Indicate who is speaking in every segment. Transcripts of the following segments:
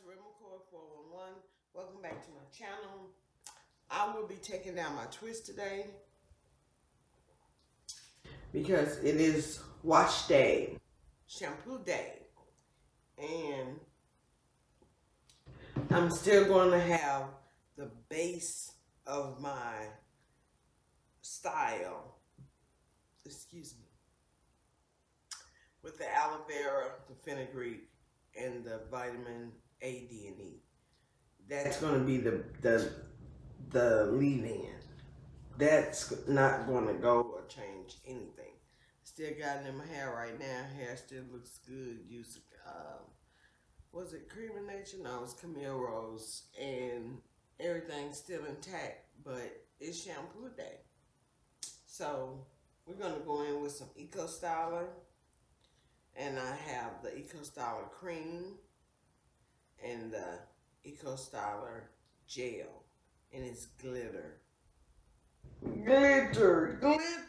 Speaker 1: it's RealMcCoy 411. Welcome back to my channel. I will be taking down my twist today because it is wash day, shampoo day, and I'm still going to have the base of my style, excuse me, with the aloe vera, the fenugreek, and the vitamin A, D, and E. That's going to be the the the leave-in. That's not going to go or change anything. Still got in my hair right now. Hair still looks good. Use um, was it Cream of Nature? No, it's Camille Rose, and everything's still intact. But it's shampoo day, so we're gonna go in with some Eco Styler and I have the Eco Styler cream and the Eco Styler gel and it's glitter. Glitter, glitter,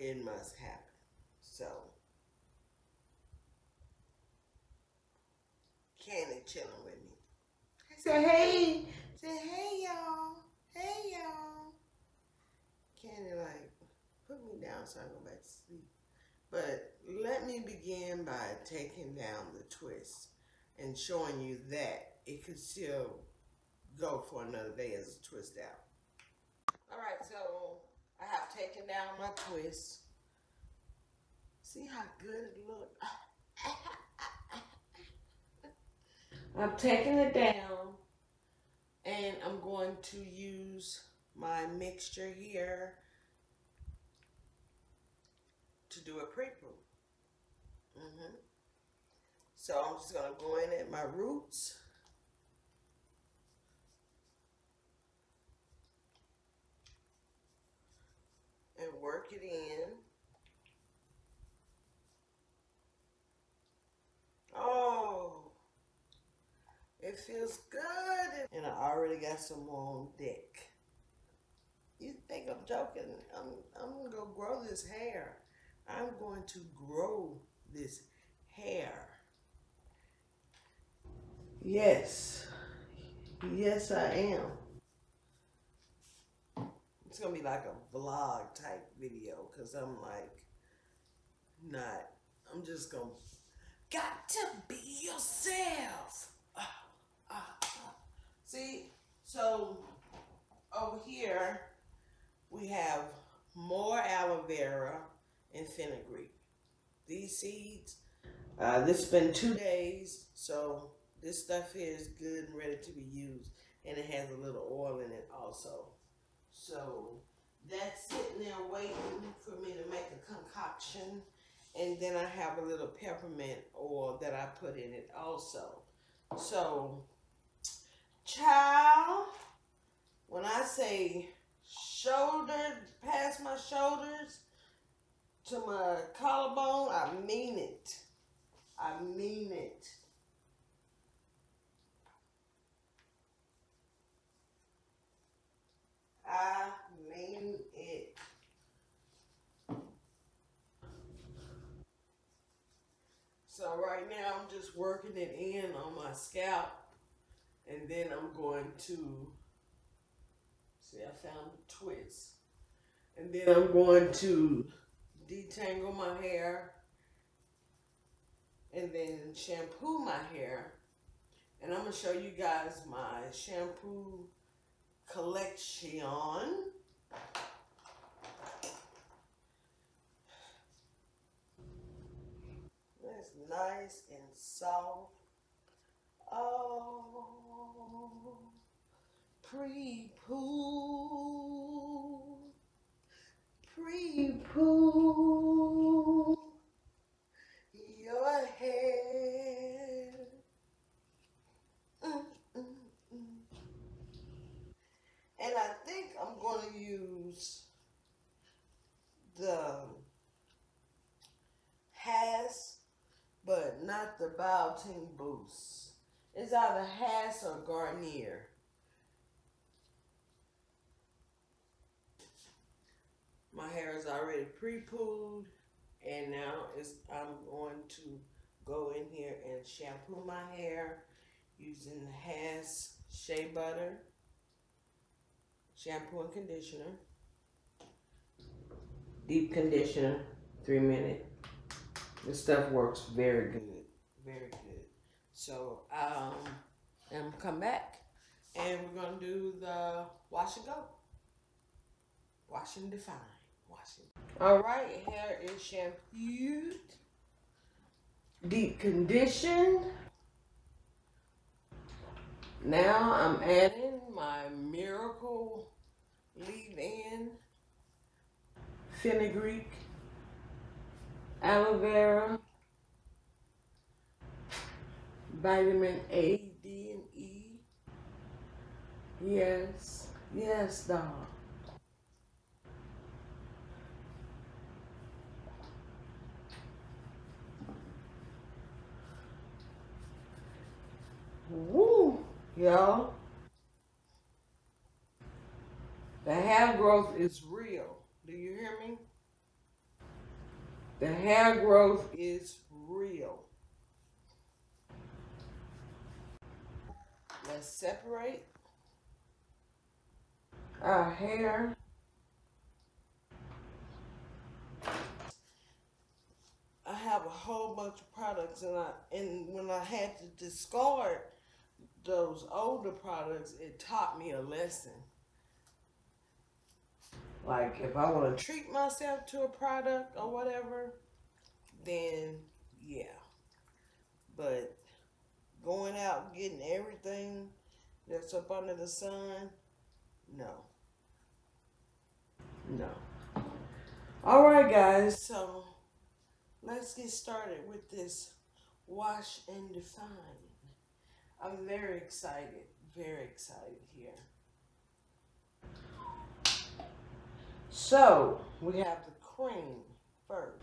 Speaker 1: it must happen. So, Candy chilling with me. I said, hey, say, hey, y'all. Hey, y'all. Candy, like, put me down so I can go back to sleep. But let me begin by taking down the twist and showing you that it could still go for another day as a twist out. All right, so I have taken down my twist. See how good it looks? I'm taking it down and I'm going to use my mixture here to do a pre-poo. Mm-hmm. So I'm just going to go in at my roots. And work it in. Oh, it feels good. And I already got some on deck. You think I'm joking? I'm, I'm going to go grow this hair. I'm going to grow this hair. Yes. Yes, I am. It's to be like a vlog type video because I'm like, not, I'm just to, got to be yourself. Uh, uh, uh. See, so over here we have more aloe vera and fenugreek. These seeds, uh, this has been two days, so this stuff here is good and ready to be used. And it has a little oil in it also. So that's sitting there waiting for me to make a concoction. And then I have a little peppermint oil that I put in it also. So, child, when I say shoulder, past my shoulders, to my collarbone, I mean it. I mean it. I mean it. So right now I'm just working it in on my scalp and then I'm going to see I found the twist and then I'm going to detangle my hair and then shampoo my hair. And I'm going to show you guys my shampoo collection. It's nice and soft. Oh, pre-poo, pre-poo your mm, mm, mm. And I think I'm going to use the Hask, but not the Biotin Boost. It's either Hask or Garnier. My hair is already pre-pooed and now is I'm going to go in here and shampoo my hair using the Hask Shea Butter shampoo and conditioner deep conditioner three minute this stuff works very good very good so um and come back and we're gonna do the wash and go. Wash and define washing all right hair is shampooed deep conditioned. Now I'm adding my Miracle Leave-In Fenugreek Aloe Vera Vitamin A, D, and E. Yes, yes, dog. Woo! Y'all, the hair growth is real. Do you hear me? The hair growth is real. Separate our hair. I have a whole bunch of products and I and when I had to discard those older products, it taught me a lesson. Like if I want to treat myself to a product or whatever, then yeah. But going out getting everything that's up under the sun, no. No. All right, guys. So let's get started with this wash and define. I'm very excited, very excited here. So, we have the cream first.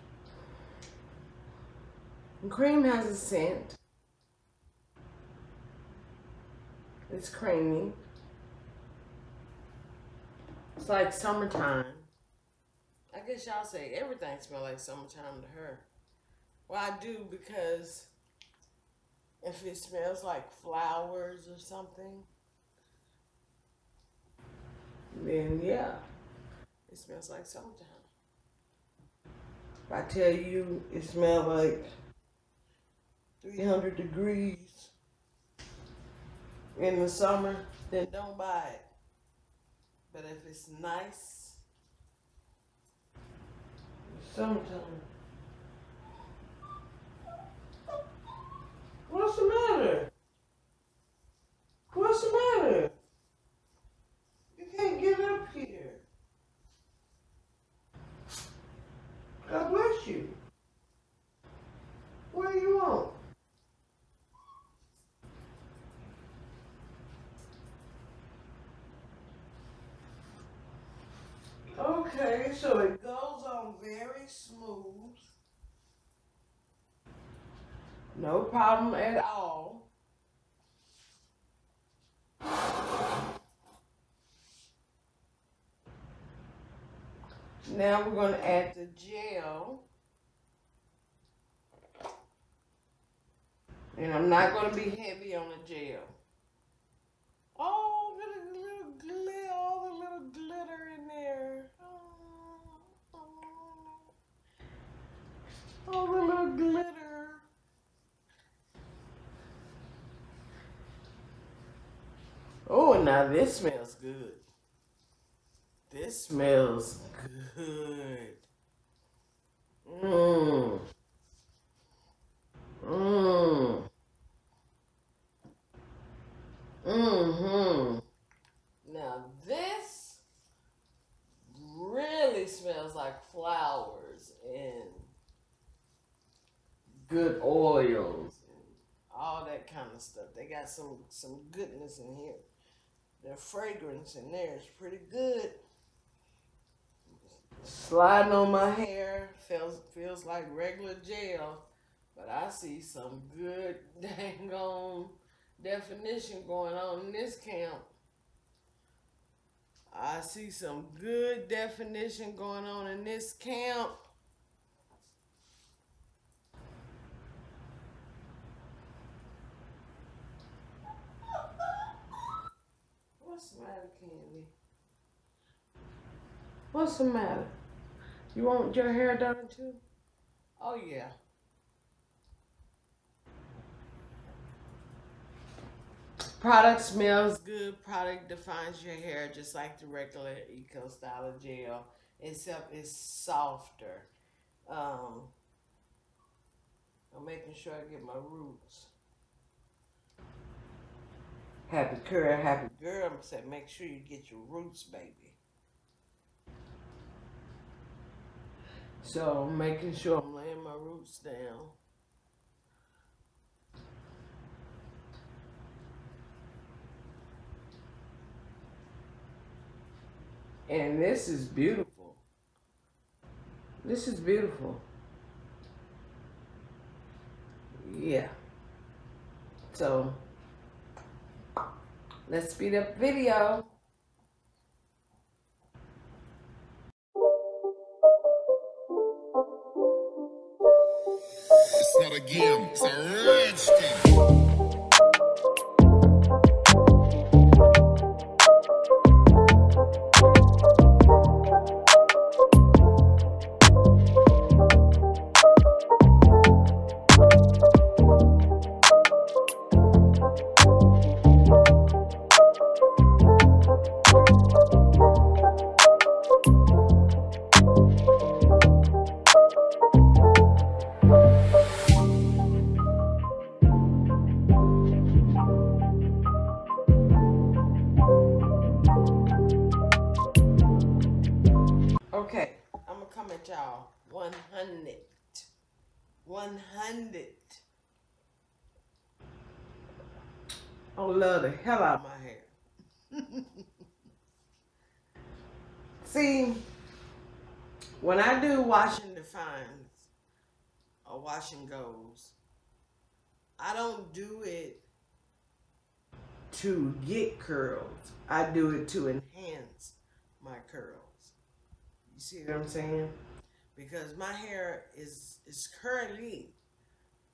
Speaker 1: Cream has a scent. It's creamy. It's like summertime. I guess y'all say everything smells like summertime to her. Well, I do because if it smells like flowers or something, then yeah, it smells like summertime. If I tell you it smells like 300 degrees in the summer, then don't buy it. But if it's nice, summertime. What's the matter? What's the matter? You can't get up here. God bless you. What do you want? So it goes on very smooth. No problem at all. Now we're going to add the gel. And I'm not going to be heavy on the gel. Oh, look at the little glitter, all the little glitter in there. Oh, oh. All the little glitter. Oh, now this smells good. This smells good. Mmm. Mmm. Mm-hmm. Now this really smells like flowers and good oils and all that kind of stuff. They got some some goodness in here. The fragrance in there is pretty good. Sliding on my hair feels feels like regular gel, But I see some good dang on definition going on in this camp. I see some good definition going on in this camp. What's the matter, Candy? What's the matter? You want your hair done too? Oh, yeah. Product smells good. Product defines your hair just like the regular Eco Styler gel, except it's softer. Um, I'm making sure I get my roots. Happy girl, happy girl. I Said make sure you get your roots, baby. So making sure I'm laying my roots down. And this is beautiful. This is beautiful. Yeah. So let's speed up video. Okay, I'm gonna come at y'all 100. 100. I love the hell out of my hair. See, when I do washing defines or washing goes, I don't do it to get curls. I do it to enhance my curls. You see what I'm saying? Because my hair is is curly,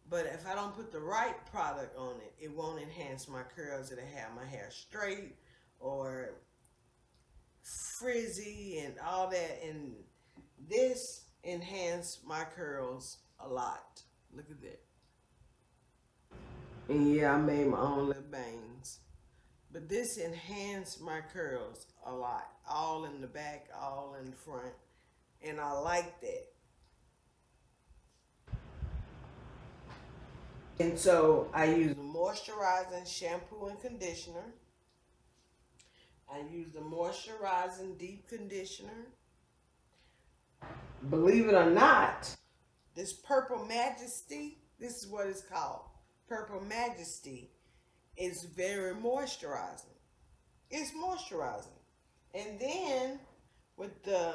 Speaker 1: but if I don't put the right product on it, it won't enhance my curls. It'll have my hair straight or frizzy and all that. And this enhanced my curls a lot. Look at that. And yeah, I made my own little bangs. But this enhanced my curls a lot. All in the back, all in front. And I like that. And so I use a moisturizing shampoo and conditioner. I use the moisturizing deep conditioner. Believe it or not, this Purple Majesty, this is what it's called. Purple Majesty is very moisturizing. It's moisturizing. And then with the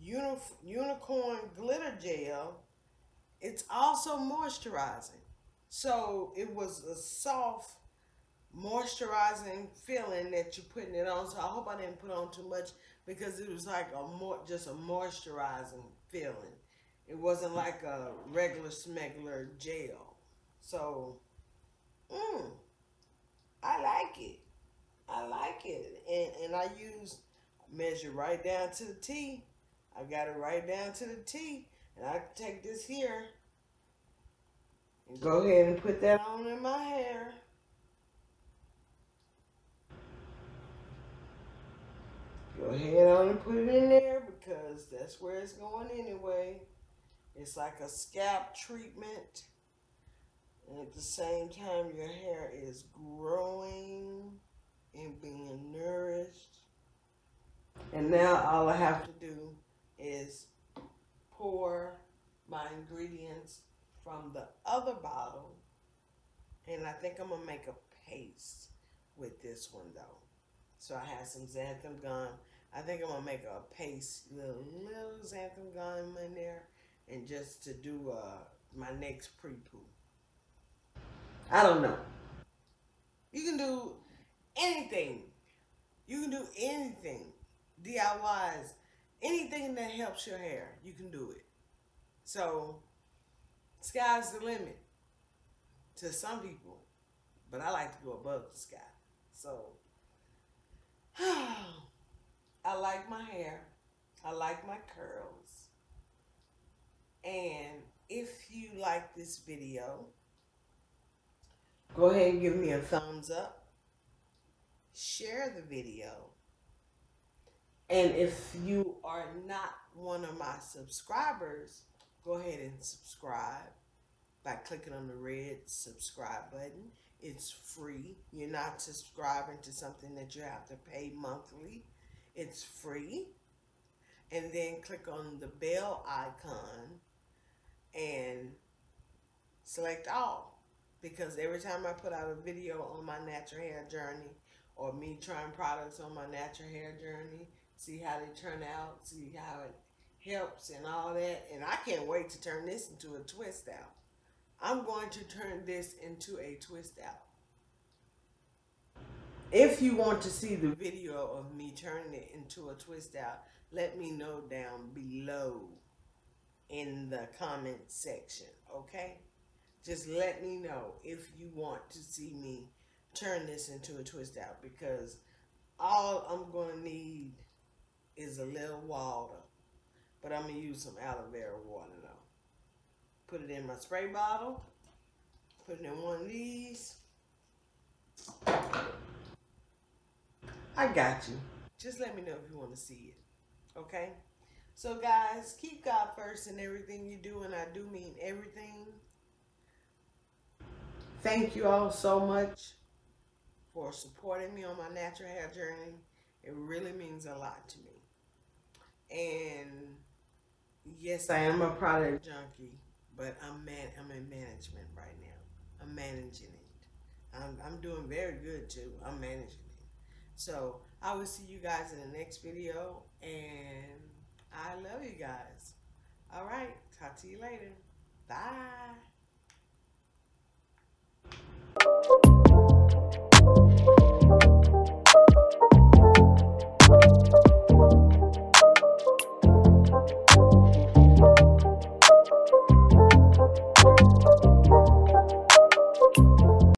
Speaker 1: uni- unicorn glitter gel, it's also moisturizing. So it was a soft, moisturizing feeling that you're putting it on. So I hope I didn't put on too much because it was like a more just a moisturizing feeling. It wasn't like a regular smuggler gel. So, mm, I like it. I like it. And, and I use, measure right down to the T. I got it right down to the T. And I take this here and go ahead and put that on in my hair. Go ahead on and put it in there because that's where it's going anyway. It's like a scalp treatment. And at the same time, your hair is growing and being nourished. And now all I have to do is pour my ingredients from the other bottle. And I think I'm going to make a paste with this one though. So I have some xanthan gum. I think I'm going to make a paste, little, little xanthan gum in there. And just to do a my next pre poo. I don't know. You can do anything. You can do anything. DIYs. Anything that helps your hair, you can do it. So, sky's the limit to some people, but I like to go above the sky. So, I like my hair. I like my curls. And if you like this video, go ahead and give me a thumbs up. Share the video. And if you are not one of my subscribers, go ahead and subscribe by clicking on the red subscribe button. It's free. You're not subscribing to something that you have to pay monthly. It's free. And then click on the bell icon and select all. Because every time I put out a video on my natural hair journey or me trying products on my natural hair journey, see how they turn out, see how it helps and all that. And I can't wait to turn this into a twist out. I'm going to turn this into a twist out. If you want to see the video of me turning it into a twist out, let me know down below in the comment section, okay? Just let me know if you want to see me turn this into a twist out because all I'm going to need is a little water. But I'm going to use some aloe vera water though. Put it in my spray bottle. Put it in one of these. I got you. Just let me know if you want to see it. Okay? So, guys, keep God first in everything you do, and I do mean everything. Thank you all so much for supporting me on my natural hair journey. It really means a lot to me. And yes, I am a product junkie, but I'm man I'm in management right now. I'm managing it. I'm I'm doing very good too. I'm managing it. So I will see you guys in the next video and I love you guys. All right, talk to you later. Bye. Thank you.